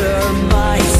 under my